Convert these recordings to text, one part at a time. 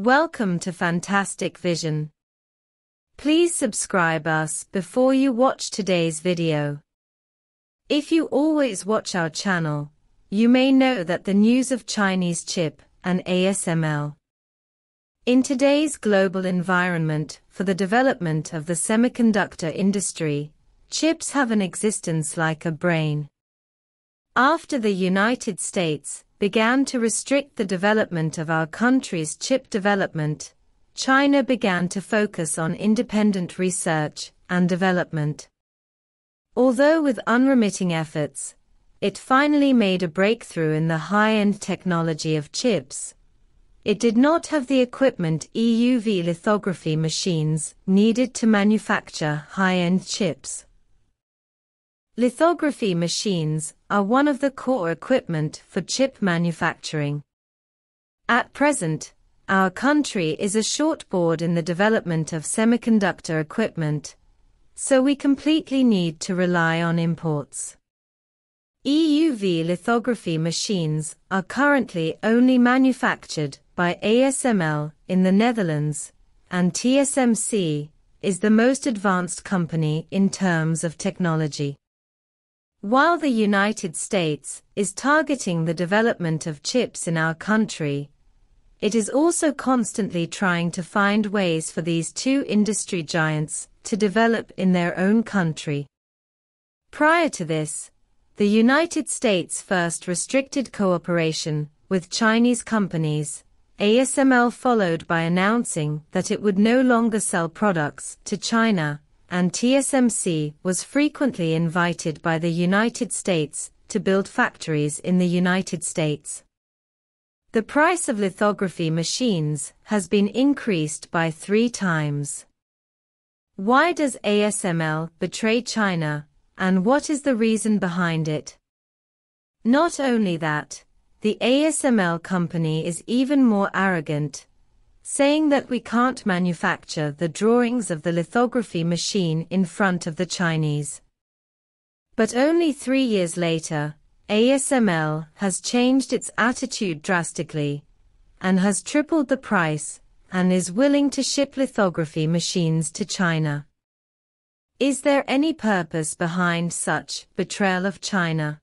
Welcome to Fantastic Vision. Please subscribe us before you watch today's video. If you always watch our channel, you may know that the news of Chinese chip and ASML. In today's global environment for the development of the semiconductor industry, chips have an existence like a brain. After the United States began to restrict the development of our country's chip development, China began to focus on independent research and development. Although with unremitting efforts, it finally made a breakthrough in the high-end technology of chips. It did not have the equipment EUV lithography machines needed to manufacture high-end chips. Lithography machines are one of the core equipment for chip manufacturing. At present, our country is a shortboard in the development of semiconductor equipment, so we completely need to rely on imports. EUV lithography machines are currently only manufactured by ASML in the Netherlands, and TSMC is the most advanced company in terms of technology. While the United States is targeting the development of chips in our country, it is also constantly trying to find ways for these two industry giants to develop in their own country. Prior to this, the United States first restricted cooperation with Chinese companies. ASML followed by announcing that it would no longer sell products to China, and TSMC was frequently invited by the United States to build factories in the United States. The price of lithography machines has been increased by three times. Why does ASML betray China and what is the reason behind it? Not only that, the ASML company is even more arrogant, saying that we can't manufacture the drawings of the lithography machine in front of the Chinese. But only three years later, ASML has changed its attitude drastically and has tripled the price and is willing to ship lithography machines to China. Is there any purpose behind such betrayal of China?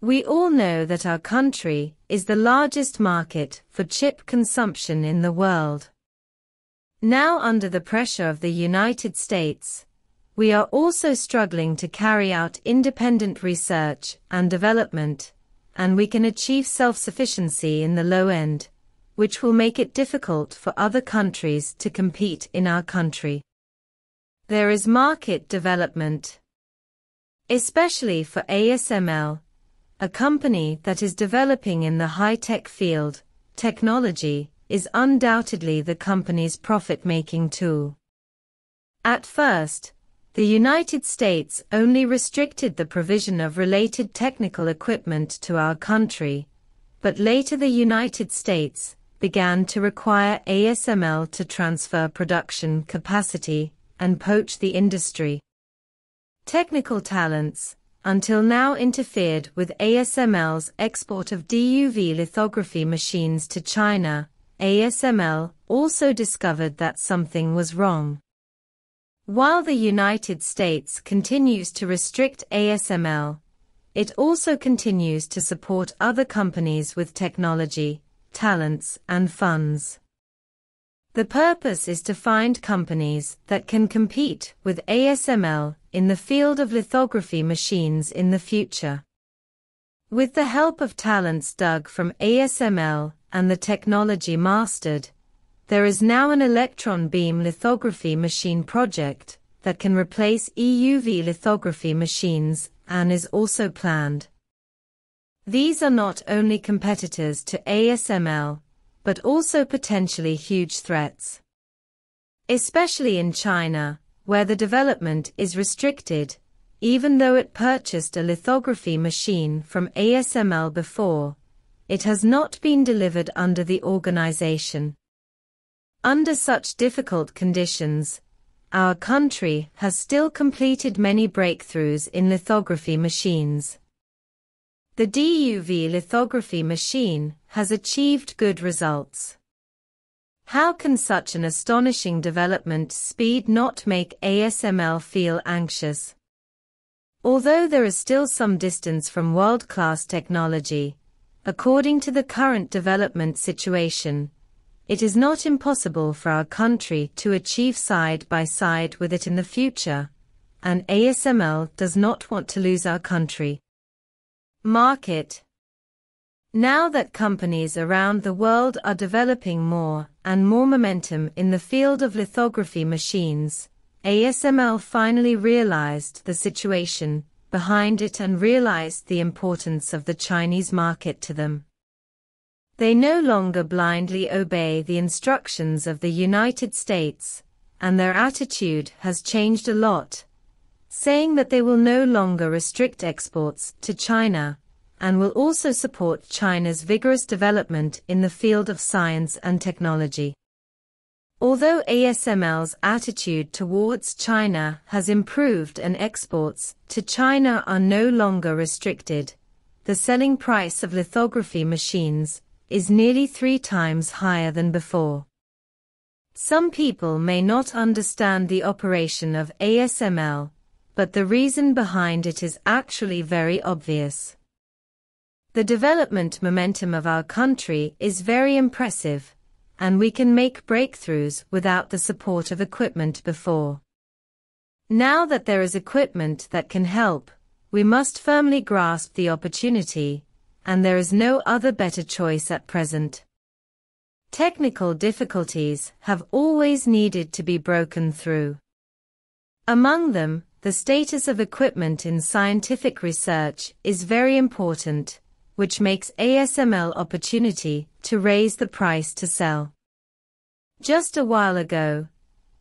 We all know that our country is the largest market for chip consumption in the world. Now under the pressure of the United States, we are also struggling to carry out independent research and development, and we can achieve self-sufficiency in the low end, which will make it difficult for other countries to compete in our country. There is market development. Especially for ASML, a company that is developing in the high-tech field, technology is undoubtedly the company's profit-making tool. At first, the United States only restricted the provision of related technical equipment to our country, but later the United States began to require ASML to transfer production capacity and poach the industry. Technical talents, until now interfered with ASML's export of DUV lithography machines to China, ASML also discovered that something was wrong. While the United States continues to restrict ASML, it also continues to support other companies with technology, talents, and funds. The purpose is to find companies that can compete with ASML in the field of lithography machines in the future. With the help of talents dug from ASML and the technology mastered, there is now an electron beam lithography machine project that can replace EUV lithography machines and is also planned. These are not only competitors to ASML, but also potentially huge threats. Especially in China, where the development is restricted, even though it purchased a lithography machine from ASML before, it has not been delivered under the organization. Under such difficult conditions, our country has still completed many breakthroughs in lithography machines. The DUV lithography machine has achieved good results. How can such an astonishing development speed not make ASML feel anxious? Although there is still some distance from world-class technology, according to the current development situation, it is not impossible for our country to achieve side by side with it in the future, and ASML does not want to lose our country. Market Now that companies around the world are developing more and more momentum in the field of lithography machines, ASML finally realized the situation behind it and realized the importance of the Chinese market to them. They no longer blindly obey the instructions of the United States, and their attitude has changed a lot, saying that they will no longer restrict exports to China and will also support China's vigorous development in the field of science and technology. Although ASML's attitude towards China has improved and exports to China are no longer restricted, the selling price of lithography machines is nearly three times higher than before. Some people may not understand the operation of ASML, but the reason behind it is actually very obvious. The development momentum of our country is very impressive, and we can make breakthroughs without the support of equipment before. Now that there is equipment that can help, we must firmly grasp the opportunity and there is no other better choice at present. Technical difficulties have always needed to be broken through. Among them, the status of equipment in scientific research is very important, which makes ASML opportunity to raise the price to sell. Just a while ago,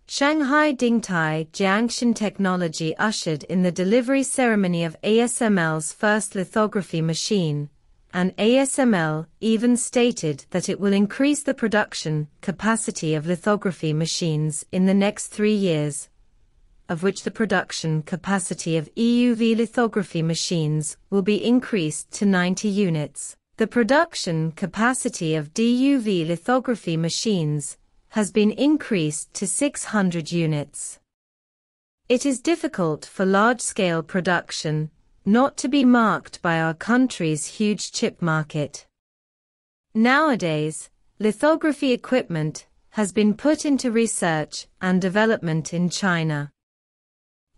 Shanghai Dingtai Jiangshan Technology ushered in the delivery ceremony of ASML's first lithography machine, and ASML even stated that it will increase the production capacity of lithography machines in the next three years, of which the production capacity of EUV lithography machines will be increased to 90 units. The production capacity of DUV lithography machines has been increased to 600 units. It is difficult for large-scale production not to be marked by our country's huge chip market. Nowadays, lithography equipment has been put into research and development in China.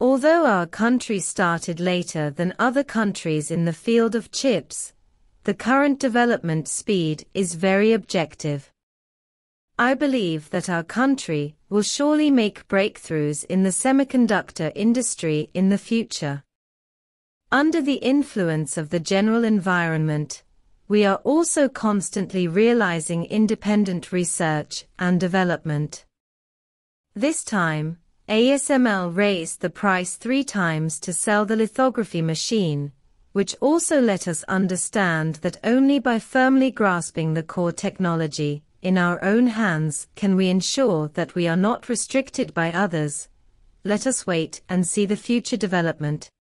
Although our country started later than other countries in the field of chips, the current development speed is very objective. I believe that our country will surely make breakthroughs in the semiconductor industry in the future. Under the influence of the general environment, we are also constantly realizing independent research and development. This time, ASML raised the price three times to sell the lithography machine, which also let us understand that only by firmly grasping the core technology in our own hands can we ensure that we are not restricted by others. Let us wait and see the future development.